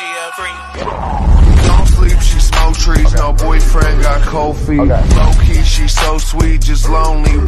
GL. Don't sleep, she smoke trees. No boyfriend got cold feet. Okay. Low key, she so sweet, just lonely.